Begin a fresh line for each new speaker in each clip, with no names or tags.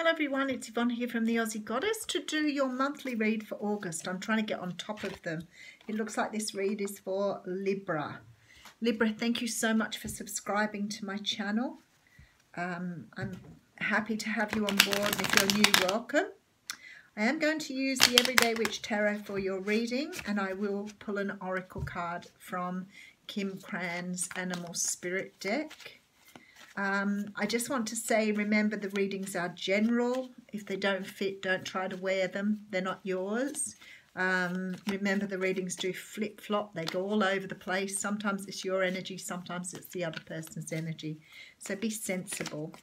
Hello everyone, it's Yvonne here from the Aussie Goddess to do your monthly read for August. I'm trying to get on top of them. It looks like this read is for Libra. Libra, thank you so much for subscribing to my channel. Um, I'm happy to have you on board. If you're new, welcome. I am going to use the Everyday Witch Tarot for your reading and I will pull an oracle card from Kim Krans' Animal Spirit deck. Um, I just want to say, remember the readings are general. If they don't fit, don't try to wear them. They're not yours. Um, remember the readings do flip-flop. They go all over the place. Sometimes it's your energy, sometimes it's the other person's energy. So be sensible.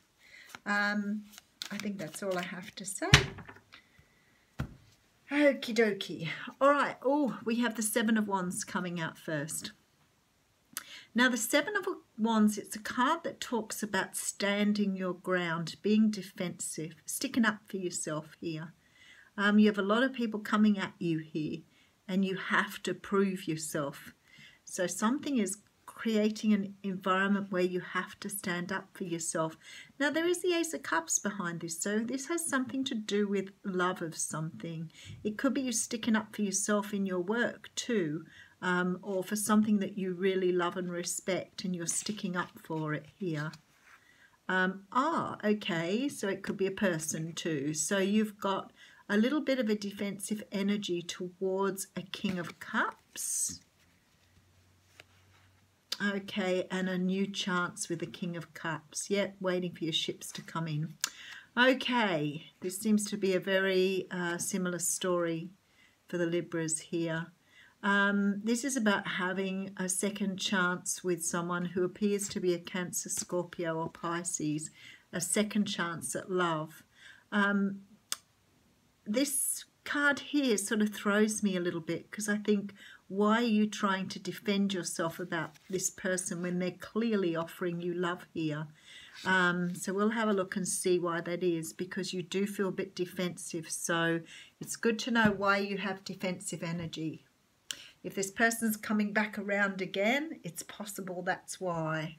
Um, I think that's all I have to say. Okie dokie. All right. Oh, we have the Seven of Wands coming out first. Now, the Seven of Wands, it's a card that talks about standing your ground, being defensive, sticking up for yourself here. Um, you have a lot of people coming at you here, and you have to prove yourself. So something is creating an environment where you have to stand up for yourself. Now, there is the Ace of Cups behind this, so this has something to do with love of something. It could be you sticking up for yourself in your work too, um, or for something that you really love and respect and you're sticking up for it here. Um, ah, okay, so it could be a person too. So you've got a little bit of a defensive energy towards a King of Cups. Okay, and a new chance with the King of Cups. Yep, waiting for your ships to come in. Okay, this seems to be a very uh, similar story for the Libras here. Um, this is about having a second chance with someone who appears to be a Cancer, Scorpio, or Pisces, a second chance at love. Um, this card here sort of throws me a little bit because I think, why are you trying to defend yourself about this person when they're clearly offering you love here? Um, so we'll have a look and see why that is because you do feel a bit defensive. So it's good to know why you have defensive energy. If this person's coming back around again, it's possible that's why.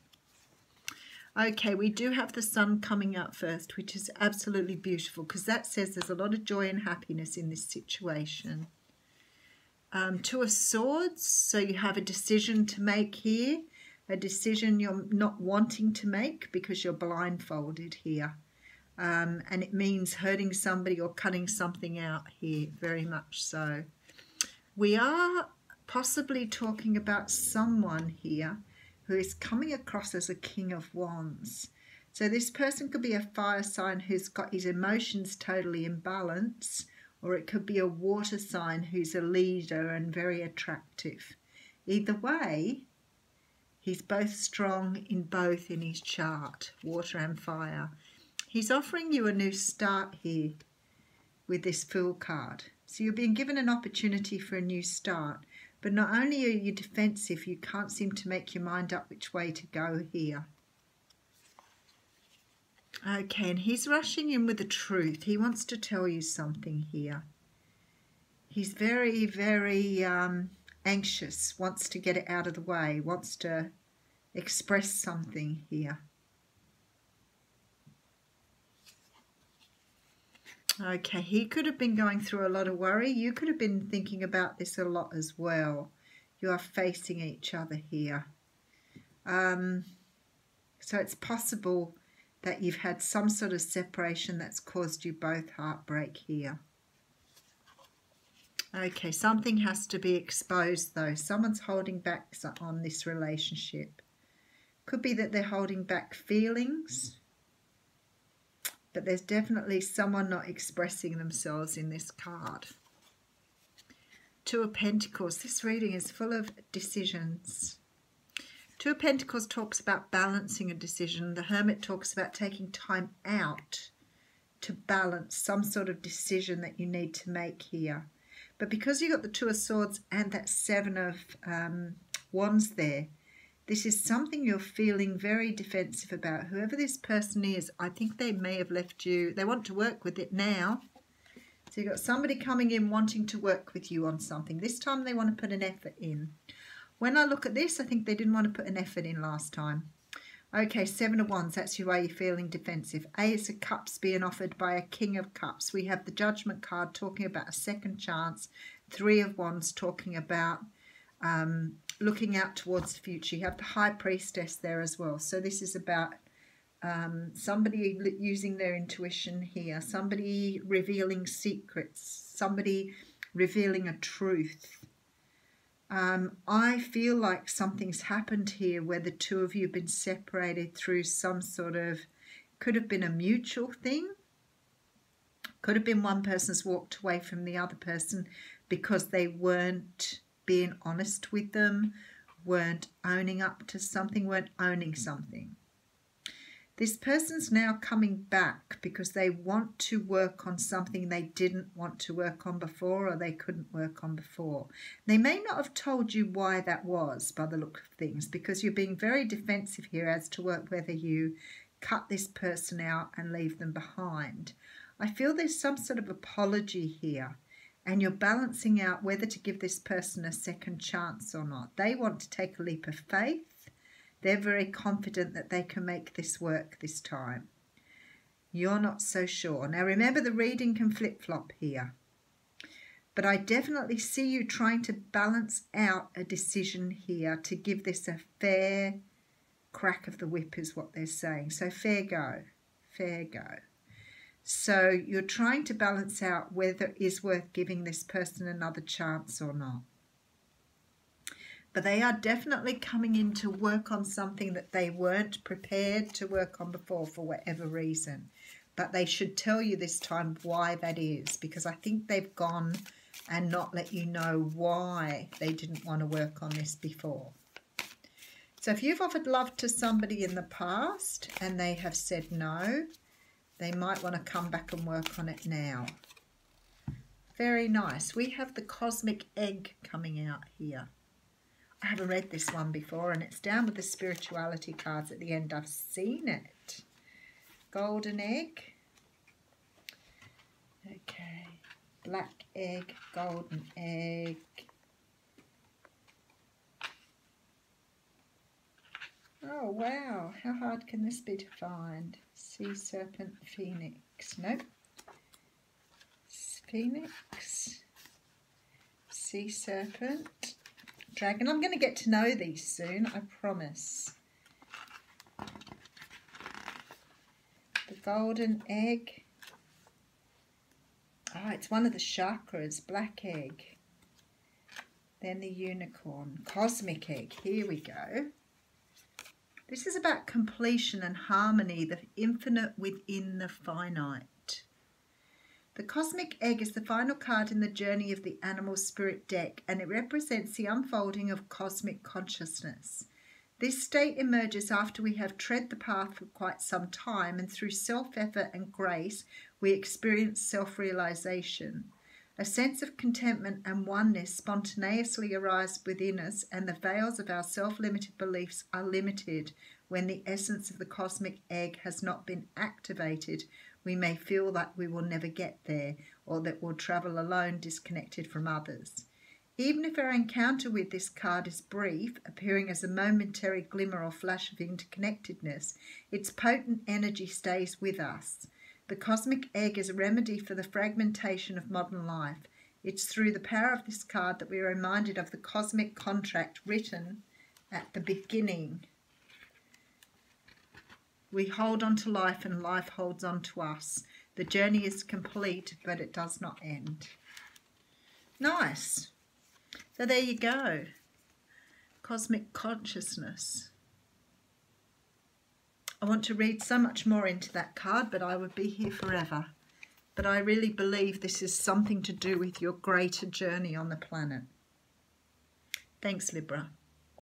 Okay, we do have the sun coming out first, which is absolutely beautiful because that says there's a lot of joy and happiness in this situation. Um, two of Swords, so you have a decision to make here, a decision you're not wanting to make because you're blindfolded here. Um, and it means hurting somebody or cutting something out here, very much so. We are possibly talking about someone here who is coming across as a king of wands. So this person could be a fire sign who's got his emotions totally in balance, or it could be a water sign who's a leader and very attractive. Either way, he's both strong in both in his chart, water and fire. He's offering you a new start here with this Fool card. So you're being given an opportunity for a new start. But not only are you defensive, you can't seem to make your mind up which way to go here. Okay, and he's rushing in with the truth. He wants to tell you something here. He's very, very um, anxious, wants to get it out of the way, wants to express something here. Okay, he could have been going through a lot of worry. You could have been thinking about this a lot as well. You are facing each other here. Um, so it's possible that you've had some sort of separation that's caused you both heartbreak here. Okay, something has to be exposed though. Someone's holding back on this relationship. Could be that they're holding back feelings but there's definitely someone not expressing themselves in this card. Two of Pentacles. This reading is full of decisions. Two of Pentacles talks about balancing a decision. The Hermit talks about taking time out to balance some sort of decision that you need to make here. But because you got the Two of Swords and that Seven of um, Wands there, this is something you're feeling very defensive about. Whoever this person is, I think they may have left you. They want to work with it now. So you've got somebody coming in wanting to work with you on something. This time they want to put an effort in. When I look at this, I think they didn't want to put an effort in last time. Okay, Seven of Wands, that's why you're feeling defensive. Ace of Cups being offered by a King of Cups. We have the Judgment card talking about a second chance. Three of Wands talking about um, looking out towards the future. You have the High Priestess there as well. So this is about um, somebody using their intuition here. Somebody revealing secrets. Somebody revealing a truth. Um, I feel like something's happened here where the two of you have been separated through some sort of, could have been a mutual thing. Could have been one person's walked away from the other person because they weren't being honest with them, weren't owning up to something, weren't owning something. This person's now coming back because they want to work on something they didn't want to work on before or they couldn't work on before. They may not have told you why that was by the look of things because you're being very defensive here as to whether you cut this person out and leave them behind. I feel there's some sort of apology here and you're balancing out whether to give this person a second chance or not. They want to take a leap of faith they're very confident that they can make this work this time. You're not so sure. Now remember the reading can flip-flop here. But I definitely see you trying to balance out a decision here to give this a fair crack of the whip is what they're saying. So fair go, fair go. So you're trying to balance out whether it is worth giving this person another chance or not but they are definitely coming in to work on something that they weren't prepared to work on before for whatever reason. But they should tell you this time why that is because I think they've gone and not let you know why they didn't want to work on this before. So if you've offered love to somebody in the past and they have said no, they might want to come back and work on it now. Very nice. We have the cosmic egg coming out here. I haven't read this one before and it's down with the spirituality cards at the end. I've seen it. Golden egg. Okay. Black egg, golden egg. Oh, wow. How hard can this be to find? Sea serpent, phoenix. Nope. Phoenix. Sea serpent dragon. I'm going to get to know these soon, I promise. The golden egg. Oh, it's one of the chakras, black egg. Then the unicorn, cosmic egg. Here we go. This is about completion and harmony, the infinite within the finite. The cosmic egg is the final card in the journey of the animal spirit deck and it represents the unfolding of cosmic consciousness. This state emerges after we have tread the path for quite some time and through self-effort and grace we experience self-realization. A sense of contentment and oneness spontaneously arise within us and the veils of our self-limited beliefs are limited when the essence of the cosmic egg has not been activated we may feel that we will never get there or that we'll travel alone disconnected from others. Even if our encounter with this card is brief, appearing as a momentary glimmer or flash of interconnectedness, its potent energy stays with us. The cosmic egg is a remedy for the fragmentation of modern life. It's through the power of this card that we are reminded of the cosmic contract written at the beginning we hold on to life and life holds on to us. The journey is complete, but it does not end. Nice. So there you go. Cosmic consciousness. I want to read so much more into that card, but I would be here forever. But I really believe this is something to do with your greater journey on the planet. Thanks, Libra.